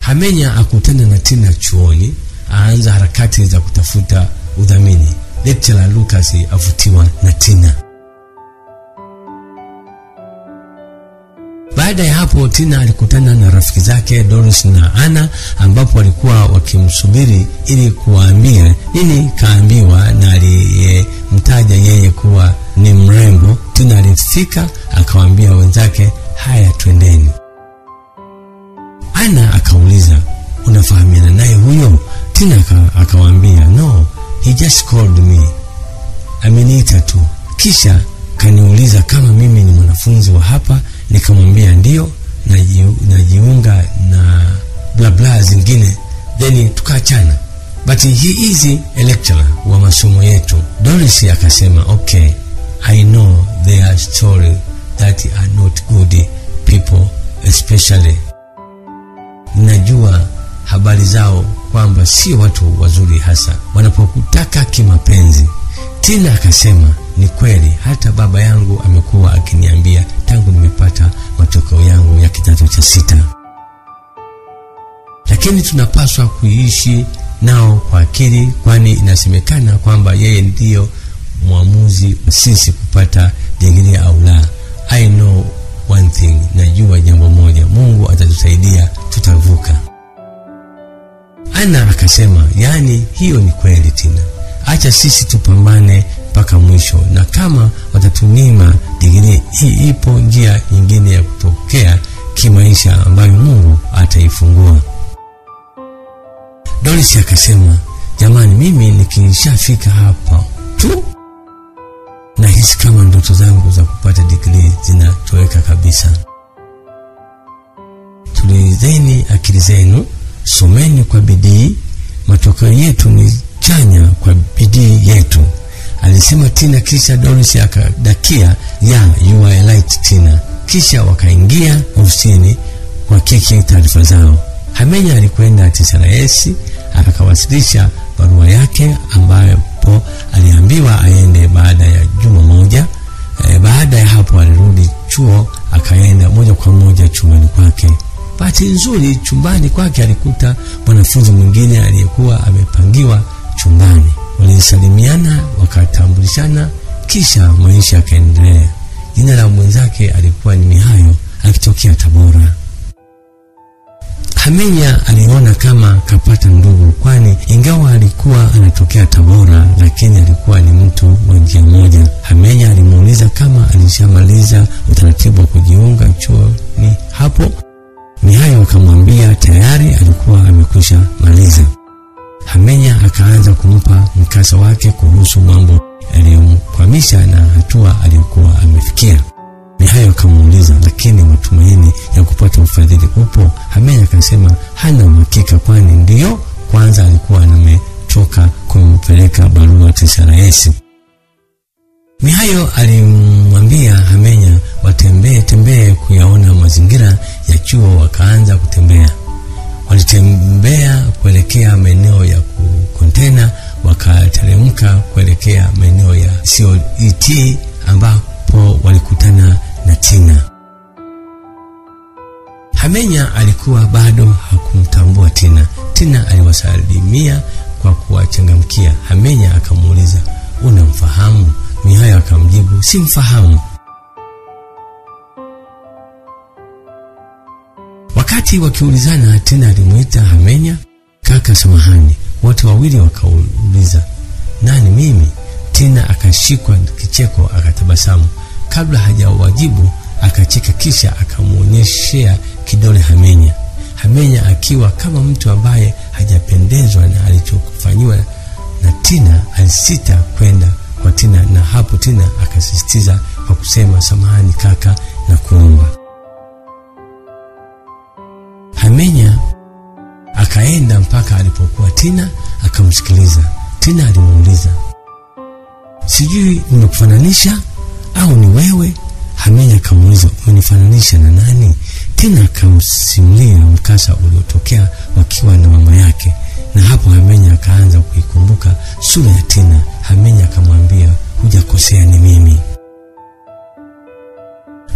Hamenya akutana na Tina chuoni, aanza harakati za kutafuta udhamini. Lecturer Lucas avutiwa na Tina. Baada ya hapo Tina alikutana na rafiki zake Doris na Anna, ambapo walikuwa wakimsubiri ili kuwaambia nini kaambiwa, na aliyemtaja yeye kuwa ni mrembo. Tina alifika akawaambia wenzake, haya twendeni. Anna akauliza unafahamiana naye huyo? Tina akawaambia no, he just called me, ameniita tu, kisha kaniuliza kama mimi ni mwanafunzi wa hapa nikamwambia ndio, najiunga na blabla bla zingine, then tukaachana, but he is a lecturer wa masomo yetu. Doris akasema okay, I know there are story that are not good people, especially najua habari zao kwamba sio watu wazuri, hasa wanapokutaka kimapenzi. Tina akasema ni kweli, hata baba yangu amekuwa akiniambia tangu nimepata matokeo yangu ya kidato cha sita, lakini tunapaswa kuishi nao kwa akili, kwani inasemekana kwamba yeye ndiyo mwamuzi wa sisi kupata digrii au la. I know one thing, najua jambo moja, Mungu atatusaidia, tutavuka. Ana akasema yaani, hiyo ni kweli Tina, acha sisi tupambane mpaka mwisho, na kama watatunima digrii hii, ipo njia nyingine ya kutokea kimaisha ambayo Mungu ataifungua. Doris akasema jamani, mimi nikishafika hapa tu na nahisi kama ndoto zangu za kupata digrii zinatoweka kabisa. Tulizeni akili zenu, someni kwa bidii, matokeo yetu ni chanya kwa bidii yetu, alisema Tina. Kisha Doris akadakia ya you are a light Tina. Kisha wakaingia ofisini kiki taarifa zao. Hamenya alikwenda TCRS akawasilisha barua yake ambapo aliambiwa aende baada ya juma moja. E, baada ya hapo alirudi chuo akaenda moja kwa moja chumbani kwake. Bahati nzuri chumbani kwake alikuta mwanafunzi mwingine aliyekuwa amepangiwa chumbani. Walisalimiana, wakatambulishana, kisha maisha yakaendelea. Jina la mwenzake alikuwa ni Mihayo akitokea Tabora. Hamenya aliona kama kapata ndugu, kwani ingawa alikuwa anatokea Tabora, lakini alikuwa ni mtu wa njia moja. Hamenya alimuuliza kama alishamaliza utaratibu wa kujiunga chuoni hapo. Mihayo akamwambia tayari alikuwa amekwisha maliza. Hamenya akaanza kumpa mkasa wake kuhusu mambo yaliyomkwamisha na hatua aliyokuwa amefikia. Mihayo akamuuliza lakini matumaini ya kupata ufadhili upo? Hamenya akasema hana uhakika, kwani ndiyo kwanza alikuwa anamechoka kumpeleka barua TCRS. Mihayo alimwambia Hamenya watembee tembee kuyaona mazingira ya chuo. Wakaanza kutembea, kuelekea maeneo ya kontena, wakateremka kuelekea maeneo ya COET ambapo walikutana na Tina. Hamenya alikuwa bado hakumtambua Tina. Tina aliwasalimia kwa kuwachangamkia. Hamenya akamuuliza unamfahamu? Mihayo akamjibu simfahamu. Wakati wakiulizana, Tina alimwita Hamenya kaka, samahani. Wote wawili wakauliza nani? Mimi. Tina akashikwa kicheko akatabasamu. Kabla hajawajibu akacheka, kisha akamwonyeshea kidole Hamenya. Hamenya akiwa kama mtu ambaye hajapendezwa na alichofanyiwa na Tina, alisita kwenda kwa Tina, na hapo Tina akasisitiza kwa kusema samahani kaka, na kuomba. Hamenya akaenda mpaka alipokuwa Tina akamsikiliza. Tina alimuuliza sijui nimekufananisha au ni wewe? Hamenya akamuuliza umenifananisha na nani? Tina akamsimulia mkasa uliotokea wakiwa na mama yake, na hapo Hamenya akaanza kuikumbuka sura ya Tina. Hamenya akamwambia hujakosea, ni mimi.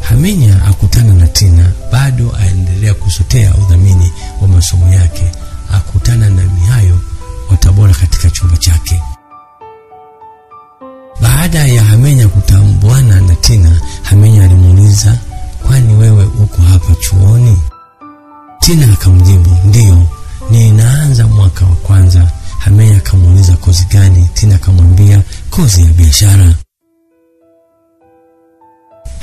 Hamenya akutana na Tina bado aendelea kusotea udhamini wa masomo yake, akutana na Mihayo wa Tabora katika chumba chake. Baada ya Hamenya kutambuana na Tina, Hamenya alimuuliza, kwani wewe uko hapa chuoni? Tina akamjibu, ndiyo, ninaanza mwaka wa kwanza. Hamenya akamuuliza kozi gani? Tina akamwambia kozi ya biashara.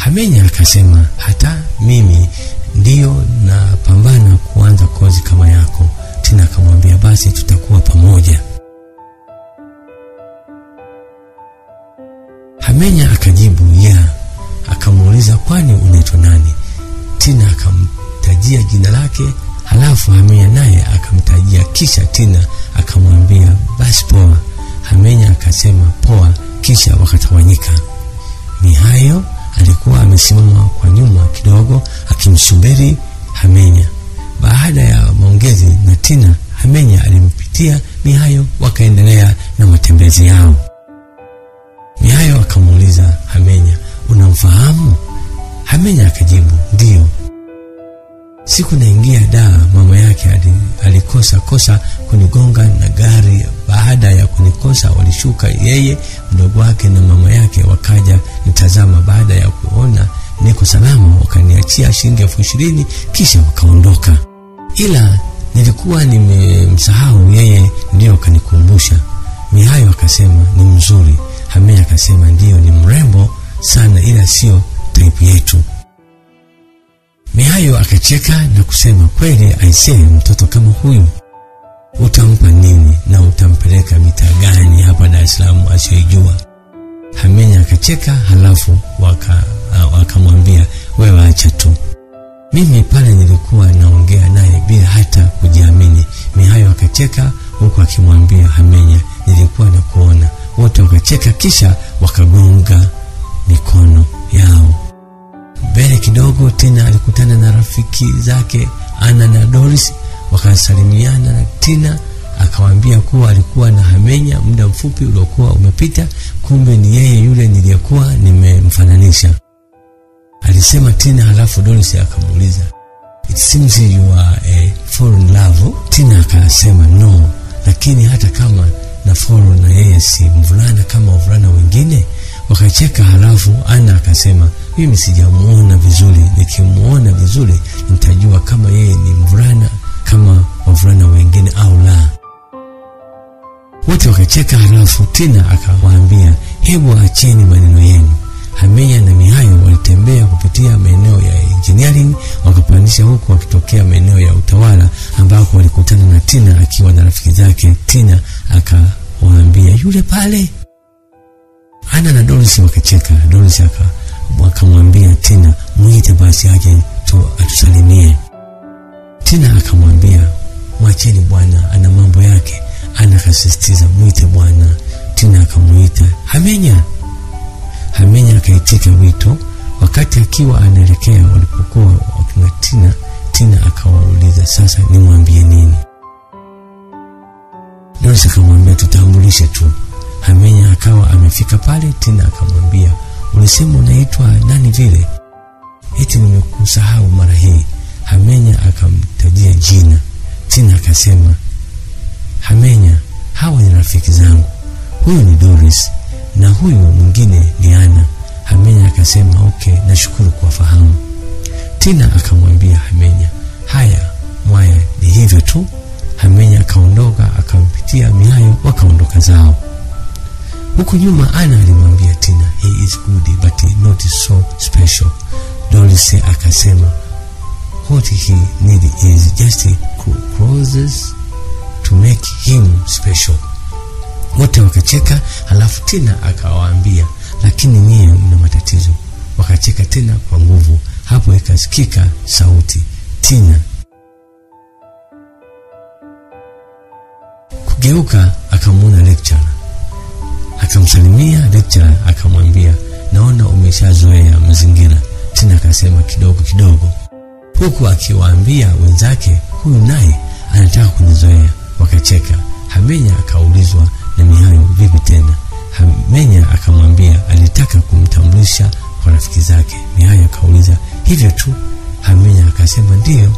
Hamenya akasema, hata mimi ndiyo napambana kuanza kozi kama yako. Tina akamwambia, basi tutakuwa pamoja. Hamenya akajibu ya. Akamuuliza, kwani unaitwa nani? Tina akamtajia jina lake, halafu Hamenya naye akamtajia, kisha Tina akamwambia basi poa. Hamenya akasema poa, kisha wakatawanyika. Mihayo alikuwa amesimama kwa nyuma kidogo akimsubiri Hamenya. Baada ya maongezi na Tina, Hamenya alimpitia Mihayo, wakaendelea na matembezi yao. Mihayo akamuuliza Hamenya, unamfahamu? Hamenya akajibu ndiyo. Siku naingia daa, mama yake alikosa kosa kunigonga na gari. Kunikosa, walishuka yeye, mdogo wake na mama yake, wakaja nitazama. Baada ya kuona niko salama, wakaniachia shilingi elfu ishirini kisha wakaondoka, ila nilikuwa nimemsahau yeye, ndiyo akanikumbusha. Mihayo akasema ni mzuri. Hamia akasema ndiyo, ni mrembo sana, ila sio taipu yetu. Mihayo akacheka na kusema kweli, aisee, mtoto kama huyu utampa nini na utampeleka mita gani hapa Dar es Salaam asiyejua? Hamenya akacheka, halafu wakamwambia waka wewe acha tu, mimi pale nilikuwa naongea naye bila hata kujiamini. Mihayo akacheka huku akimwambia Hamenya, nilikuwa na kuona. Wote wakacheka, kisha wakagonga mikono yao. Mbele kidogo tena alikutana na rafiki zake Ana na Doris, wakasalimiana na Tina kuwa alikuwa na Hamenya muda mfupi uliokuwa umepita, kumbe ni yeye yule niliyekuwa nimemfananisha, alisema Tina. Halafu Doris akamuuliza it seems you are a in love. Tina akasema no, lakini hata kama na foro na yeye si mvulana kama wavulana wengine. Wakacheka, halafu Ana akasema mimi sijamuona vizuri, nikimuona vizuri nitajua kama yeye ni mvulana Wote wakacheka, halafu Tina akawaambia hebu acheni maneno yenu. Hamenya na Mihayo walitembea kupitia maeneo ya engineering, wakapandisha huku wakitokea maeneo ya utawala, ambako walikutana na Tina akiwa na rafiki zake. Tina akawaambia yule pale. Ana na Dorisi wakacheka. Dorisi akamwambia Tina, mwite basi aje tu atusalimie. Tina akamwambia mwacheni bwana, ana mambo yake. Ana akasisitiza mwite bwana. Tina akamwita Hamenya. Hamenya akaitika wito. Wakati akiwa anaelekea walipokuwa wakina Tina, Tina akawauliza sasa nimwambie nini? Doris akamwambia tutambulishe tu. Hamenya akawa amefika pale. Tina akamwambia ulisema unaitwa nani vile? Eti nimekusahau mara hii. Hamenya akamtajia jina. Tina akasema Hamenya, hawa ni rafiki zangu, huyu ni Doris na huyu mwingine ni Ana. Hamenya akasema okay, nashukuru kuwafahamu. Tina akamwambia Hamenya, haya mwaya, ni hivyo tu. Hamenya akaondoka akampitia Mihayo, wakaondoka zao. Huku nyuma Ana alimwambia Tina, he is good but not so special. Doris akasema what he need is just clothes to make him special. Wote wakacheka, halafu tena akawaambia, lakini nyie mna matatizo. Wakacheka tena kwa nguvu. Hapo ikasikika sauti Tina. Kugeuka akamwona lecturer, akamsalimia lecturer, akamwambia naona umeshazoea mazingira. Tina akasema kidogo kidogo, huku akiwaambia wenzake, huyu naye anataka kunizoea. Wakacheka. Hamenya akaulizwa na Mihayo, vipi tena? Hamenya akamwambia alitaka kumtambulisha kwa rafiki zake. Mihayo akauliza hivyo tu? Hamenya akasema ndiyo